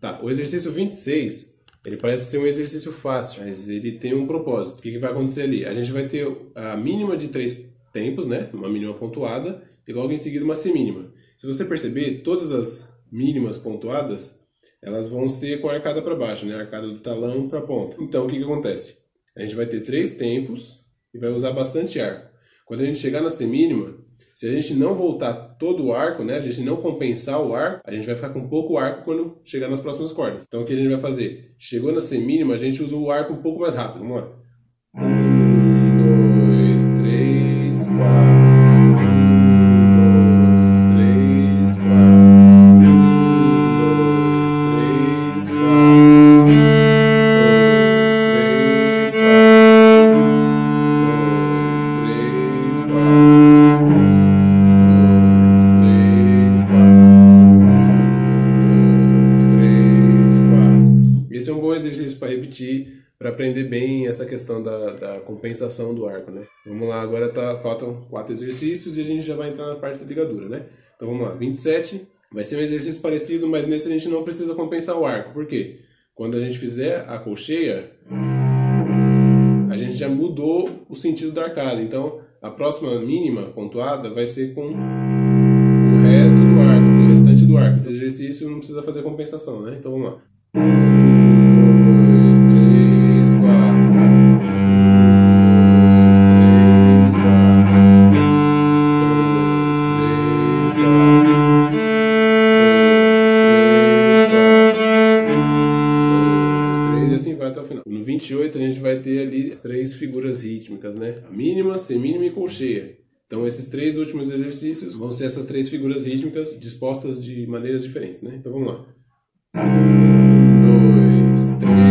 Tá, o exercício 26, ele parece ser um exercício fácil, mas ele tem um propósito. O que, que vai acontecer ali? A gente vai ter a mínima de três tempos, né? Uma mínima pontuada, e logo em seguida uma semínima. Se você perceber, todas as mínimas pontuadas, elas vão ser com a arcada para baixo, né? A arcada do talão para a ponta. Então, o que, que acontece? A gente vai ter três tempos e vai usar bastante arco. Quando a gente chegar na semínima, se a gente não voltar todo o arco, né, a gente não compensar o arco, a gente vai ficar com pouco arco quando chegar nas próximas cordas. Então o que a gente vai fazer? Chegou na semínima, a gente usa o arco um pouco mais rápido. Vamos lá. Para aprender bem essa questão da, da, compensação do arco, né? Vamos lá, agora tá, faltam quatro exercícios e a gente já vai entrar na parte da ligadura, né? Então vamos lá, 27 vai ser um exercício parecido, mas nesse a gente não precisa compensar o arco. Por quê? Quando a gente fizer a colcheia, a gente já mudou o sentido da arcada. Então, a próxima mínima pontuada vai ser com o resto do arco, o restante do arco. Esse exercício não precisa fazer compensação, né? Então vamos lá. Até o final. No 28 a gente vai ter ali três figuras rítmicas, né? A mínima, semínima e colcheia. Então esses três últimos exercícios vão ser essas três figuras rítmicas dispostas de maneiras diferentes, né? Então vamos lá. Um, dois, três,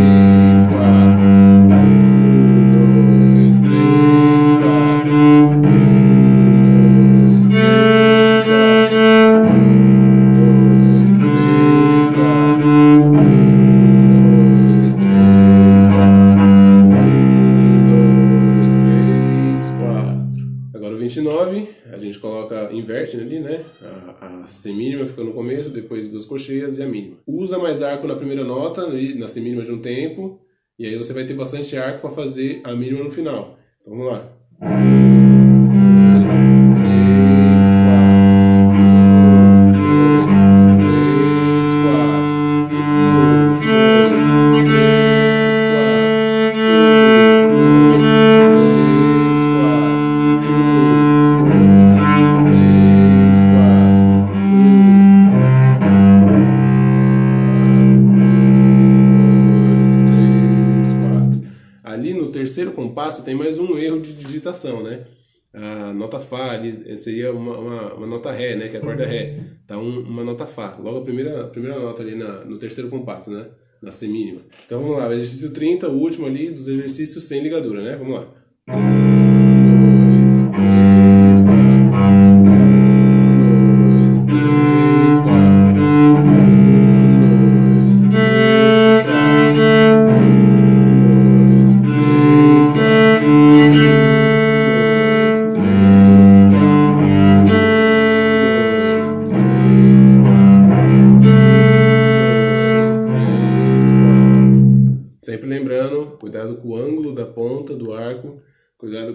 ali, né? A, a semínima fica no começo, depois duas cocheias e a mínima. Usa mais arco na primeira nota, na semínima de um tempo, e aí você vai ter bastante arco para fazer a mínima no final. Então vamos lá. Tem mais um erro de digitação, né? A nota Fá ali seria uma, uma, uma nota Ré, né? Que é a corda Ré. Tá um, uma nota Fá. Logo a primeira, a primeira nota ali na, no terceiro compasso, né? Na semínima. Então vamos lá, exercício 30, o último ali dos exercícios sem ligadura, né? Vamos lá.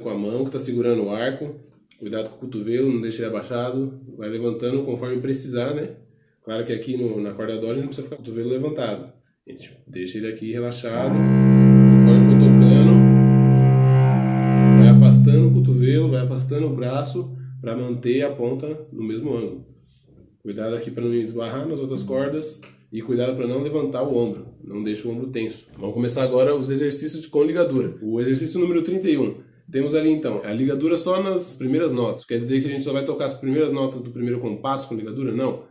Com a mão que está segurando o arco. Cuidado com o cotovelo, não deixe ele abaixado. Vai levantando conforme precisar, né? Claro que aqui no, na corda gente não precisa ficar com o cotovelo levantado. A gente deixa ele aqui relaxado. Conforme for tocando, vai afastando o cotovelo, vai afastando o braço para manter a ponta no mesmo ângulo. Cuidado aqui para não esbarrar nas outras cordas e cuidado para não levantar o ombro, não deixe o ombro tenso. Vamos começar agora os exercícios com ligadura. O exercício número 31. Temos ali então a ligadura só nas primeiras notas. Quer dizer que a gente só vai tocar as primeiras notas do primeiro compasso com ligadura? Não.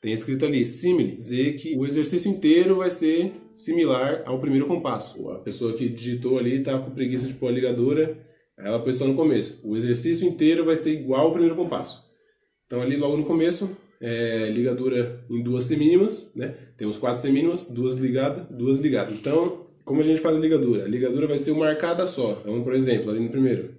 Tem escrito ali simile, dizer que o exercício inteiro vai ser similar ao primeiro compasso. A pessoa que digitou ali está com preguiça de pôr a ligadura, ela pôs só no começo. O exercício inteiro vai ser igual ao primeiro compasso. Então ali logo no começo, é, ligadura em duas semínimas, né? Temos quatro semínimas, duas ligadas, duas ligadas. Então como a gente faz a ligadura? A ligadura vai ser uma arcada só. Então, por exemplo, ali no primeiro.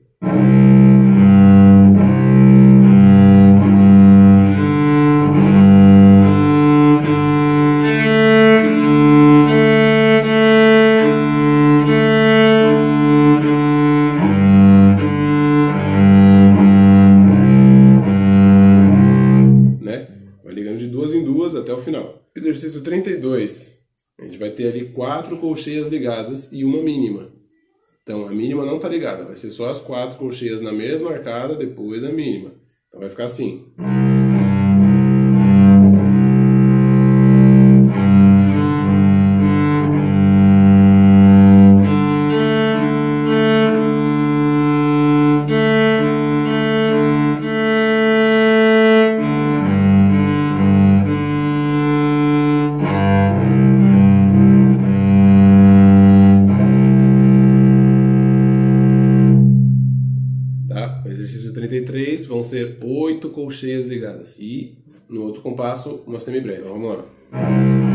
Vai ter ali quatro colcheias ligadas e uma mínima. Então, a mínima não está ligada, vai ser só as quatro colcheias na mesma arcada, depois a mínima. Então, vai ficar assim. Oito colcheias ligadas. E no outro compasso, uma semibreve. Vamos lá.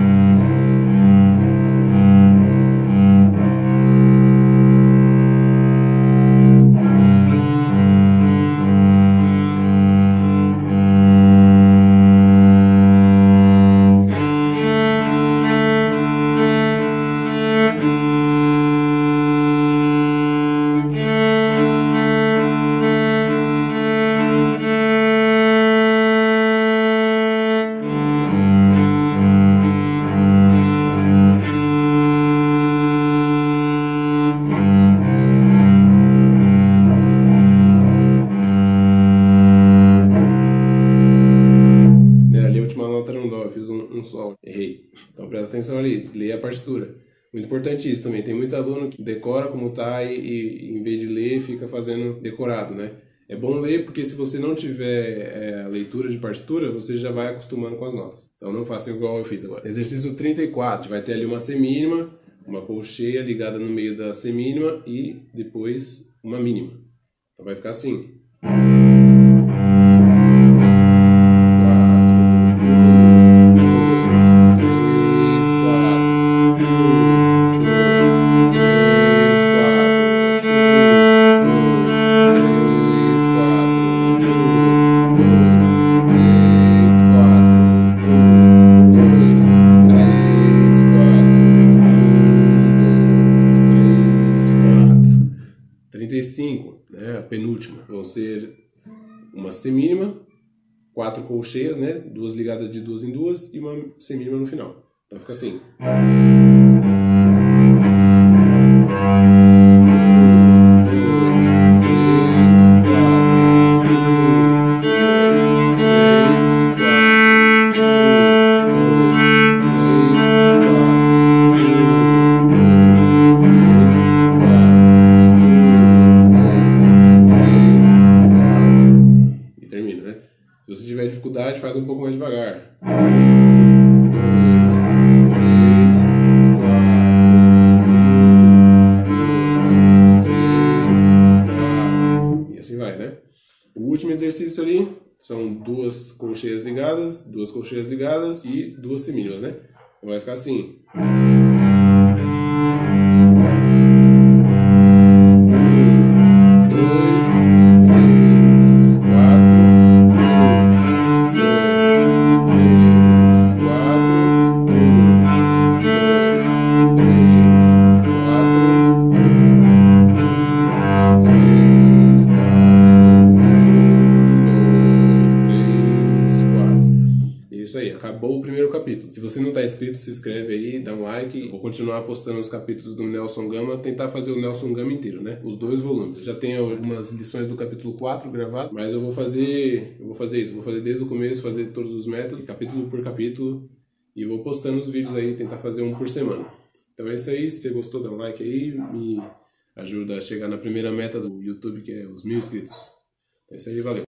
Presta atenção ali, leia a partitura. Muito importante isso também. Tem muito aluno que decora como tá e, e em vez de ler fica fazendo decorado, né? É bom ler porque se você não tiver é, a leitura de partitura, você já vai acostumando com as notas. Então não faça igual eu fiz agora. Exercício 34, vai ter ali uma semínima, uma colcheia ligada no meio da semínima e depois uma mínima. Então vai ficar assim. Quatro colcheias, né? Duas ligadas de duas em duas e uma semínima no final. Então fica assim. Último exercício ali são duas colcheias ligadas, duas colcheias ligadas e duas semínimas, né? Vai ficar assim. Acabou o primeiro capítulo. Se você não está inscrito, se inscreve aí, dá um like. Vou continuar postando os capítulos do Nelson Gama, tentar fazer o Nelson Gama inteiro, né? Os dois volumes. Já tem algumas lições do capítulo 4 gravado, mas eu vou fazer, eu vou fazer isso, vou fazer desde o começo, fazer todos os métodos, capítulo por capítulo, e vou postando os vídeos aí, tentar fazer um por semana. Então é isso aí, se você gostou, dá um like aí, me ajuda a chegar na primeira meta do YouTube, que é os mil inscritos. Então é isso aí, valeu.